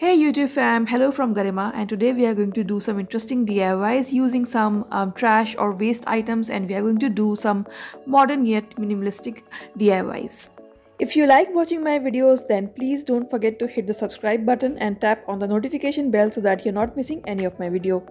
Hey YouTube fam, hello from Garima and today we are going to do some interesting DIYs using some um, trash or waste items and we are going to do some modern yet minimalistic DIYs. If you like watching my videos then please don't forget to hit the subscribe button and tap on the notification bell so that you're not missing any of my video.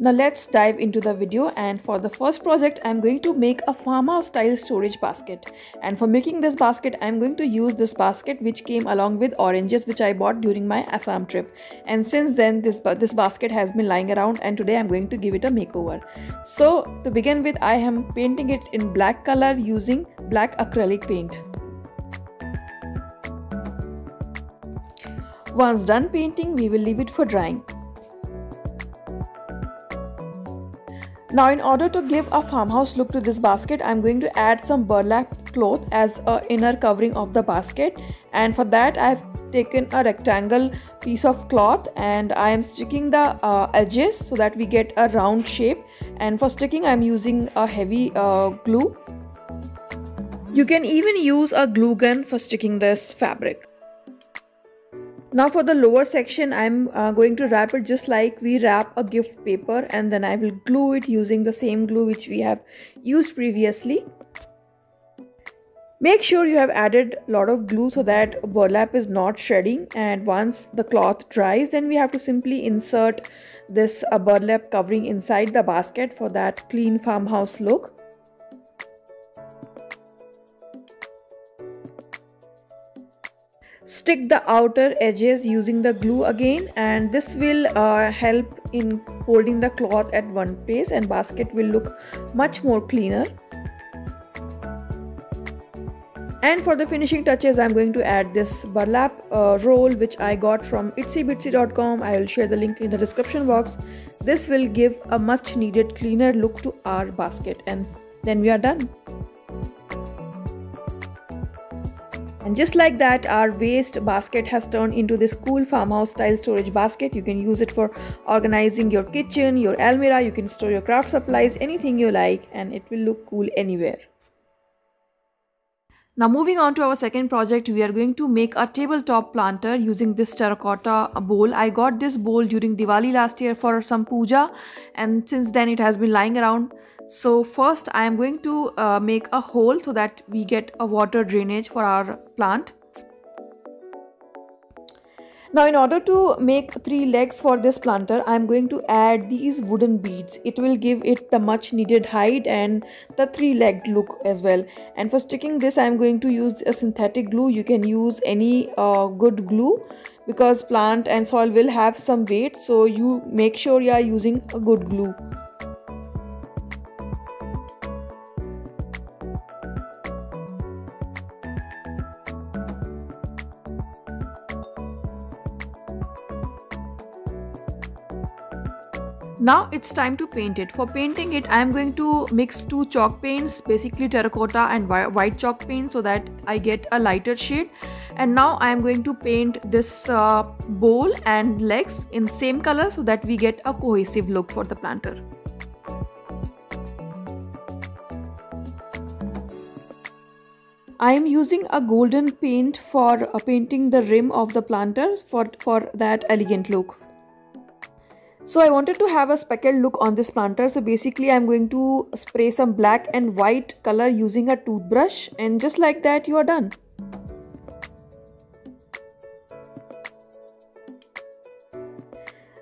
Now let's dive into the video and for the first project I'm going to make a farmhouse style storage basket and for making this basket I'm going to use this basket which came along with oranges which I bought during my Assam trip and since then this, this basket has been lying around and today I'm going to give it a makeover. So to begin with I am painting it in black color using black acrylic paint. Once done painting we will leave it for drying. Now in order to give a farmhouse look to this basket, I'm going to add some burlap cloth as a inner covering of the basket and for that I've taken a rectangle piece of cloth and I am sticking the uh, edges so that we get a round shape and for sticking I'm using a heavy uh, glue. You can even use a glue gun for sticking this fabric. Now for the lower section, I'm uh, going to wrap it just like we wrap a gift paper and then I will glue it using the same glue which we have used previously. Make sure you have added a lot of glue so that burlap is not shredding and once the cloth dries then we have to simply insert this uh, burlap covering inside the basket for that clean farmhouse look. Stick the outer edges using the glue again and this will uh, help in holding the cloth at one place and basket will look much more cleaner. And for the finishing touches i'm going to add this burlap uh, roll which i got from itsybitsy.com i will share the link in the description box. This will give a much needed cleaner look to our basket and then we are done And just like that, our waste basket has turned into this cool farmhouse style storage basket. You can use it for organizing your kitchen, your almirah, you can store your craft supplies, anything you like and it will look cool anywhere. Now moving on to our second project, we are going to make a tabletop planter using this terracotta bowl. I got this bowl during Diwali last year for some puja and since then it has been lying around so first I am going to uh, make a hole so that we get a water drainage for our plant. Now in order to make three legs for this planter, I am going to add these wooden beads. It will give it the much needed height and the three legged look as well. And for sticking this, I am going to use a synthetic glue. You can use any uh, good glue because plant and soil will have some weight. So you make sure you are using a good glue. Now it's time to paint it. For painting it, I am going to mix two chalk paints, basically terracotta and white chalk paint so that I get a lighter shade. And now I am going to paint this uh, bowl and legs in same color so that we get a cohesive look for the planter. I am using a golden paint for uh, painting the rim of the planter for, for that elegant look. So I wanted to have a speckled look on this planter. So basically I'm going to spray some black and white color using a toothbrush and just like that you are done.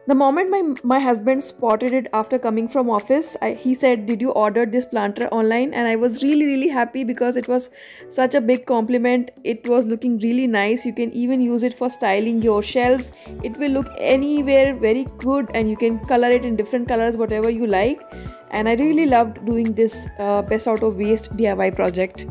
The moment my, my husband spotted it after coming from office, I, he said, did you order this planter online? And I was really, really happy because it was such a big compliment. It was looking really nice. You can even use it for styling your shelves. It will look anywhere very good and you can color it in different colors, whatever you like. And I really loved doing this uh, best out of waste DIY project.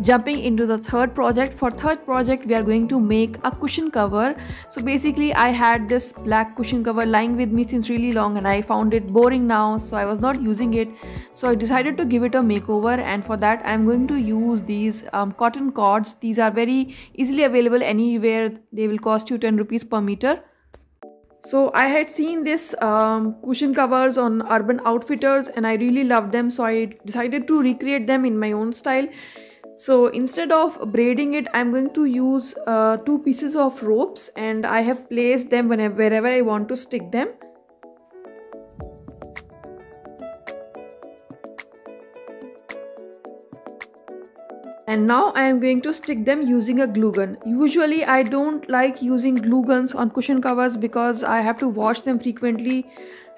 Jumping into the third project. For third project we are going to make a cushion cover. So basically i had this black cushion cover lying with me since really long and i found it boring now so i was not using it. So i decided to give it a makeover and for that i'm going to use these um, cotton cords. These are very easily available anywhere. They will cost you 10 rupees per meter. So i had seen this um, cushion covers on urban outfitters and i really loved them so i decided to recreate them in my own style so instead of braiding it i'm going to use uh, two pieces of ropes and i have placed them whenever wherever i want to stick them and now I am going to stick them using a glue gun. Usually I don't like using glue guns on cushion covers because I have to wash them frequently.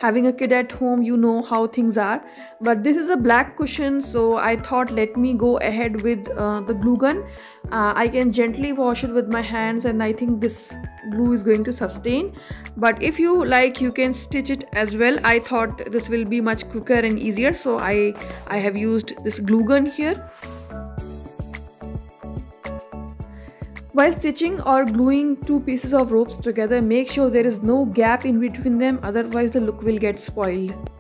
Having a kid at home you know how things are but this is a black cushion so I thought let me go ahead with uh, the glue gun. Uh, I can gently wash it with my hands and I think this glue is going to sustain but if you like you can stitch it as well. I thought this will be much quicker and easier so I, I have used this glue gun here. While stitching or gluing two pieces of ropes together, make sure there is no gap in between them otherwise the look will get spoiled.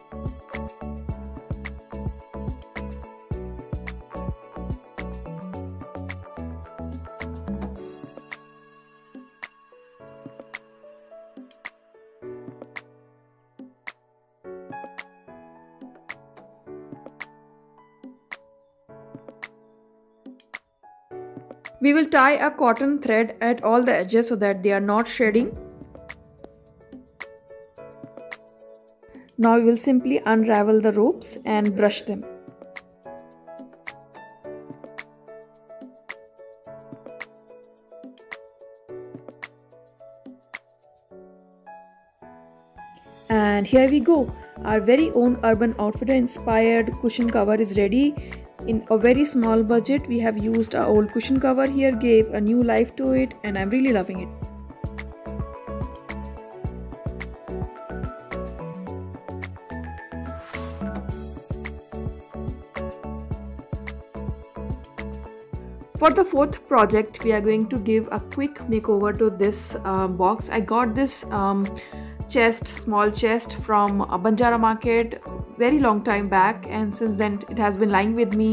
We will tie a cotton thread at all the edges so that they are not shedding. Now we will simply unravel the ropes and brush them. And here we go. Our very own Urban Outfitter inspired cushion cover is ready in a very small budget we have used our old cushion cover here gave a new life to it and i'm really loving it For the fourth project, we are going to give a quick makeover to this uh, box. I got this um, chest, small chest from Banjara Market very long time back and since then it has been lying with me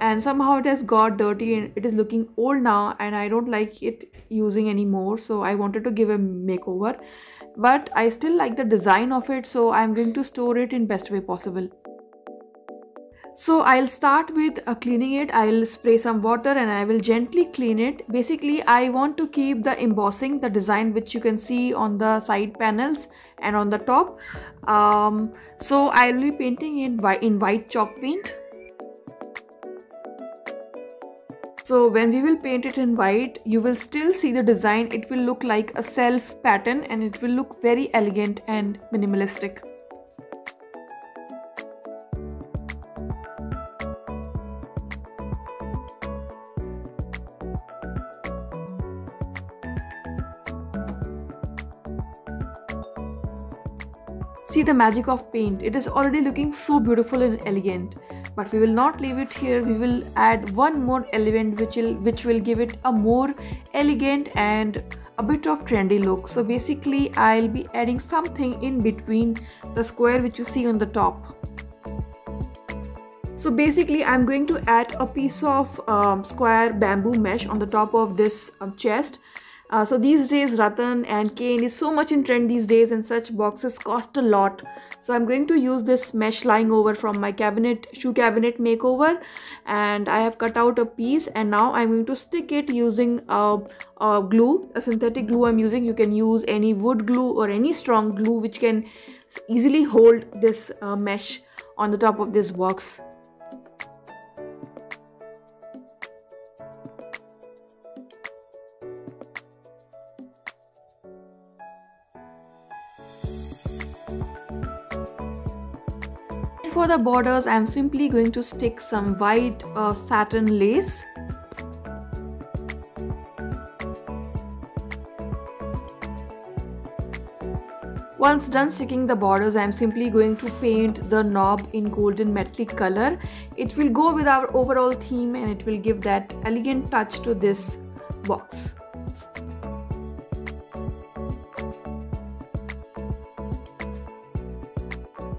and somehow it has got dirty and it is looking old now and I don't like it using anymore so I wanted to give a makeover but I still like the design of it so I'm going to store it in best way possible. So I'll start with uh, cleaning it. I'll spray some water and I will gently clean it. Basically, I want to keep the embossing, the design which you can see on the side panels and on the top. Um, so I'll be painting it in white chalk paint. So when we will paint it in white, you will still see the design. It will look like a self pattern and it will look very elegant and minimalistic. See the magic of paint. It is already looking so beautiful and elegant. But we will not leave it here. We will add one more element which will which will give it a more elegant and a bit of trendy look. So basically I'll be adding something in between the square which you see on the top. So basically I'm going to add a piece of um, square bamboo mesh on the top of this um, chest uh, so these days rattan and cane is so much in trend these days and such boxes cost a lot. So i'm going to use this mesh lying over from my cabinet shoe cabinet makeover. And i have cut out a piece and now i'm going to stick it using a, a glue a synthetic glue i'm using. You can use any wood glue or any strong glue which can easily hold this uh, mesh on the top of this box for the borders I'm simply going to stick some white uh, satin lace Once done sticking the borders, I am simply going to paint the knob in golden metallic color. It will go with our overall theme and it will give that elegant touch to this box.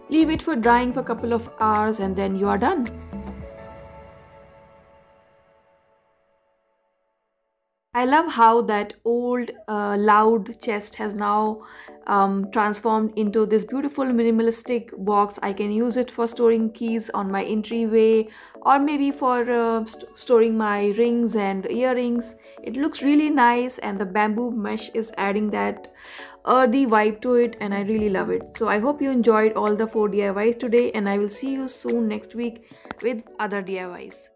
Leave it for drying for a couple of hours and then you are done. I love how that old uh, loud chest has now um, transformed into this beautiful minimalistic box. I can use it for storing keys on my entryway or maybe for uh, st storing my rings and earrings. It looks really nice and the bamboo mesh is adding that earthy vibe to it and I really love it. So I hope you enjoyed all the 4 DIYs today and I will see you soon next week with other DIYs.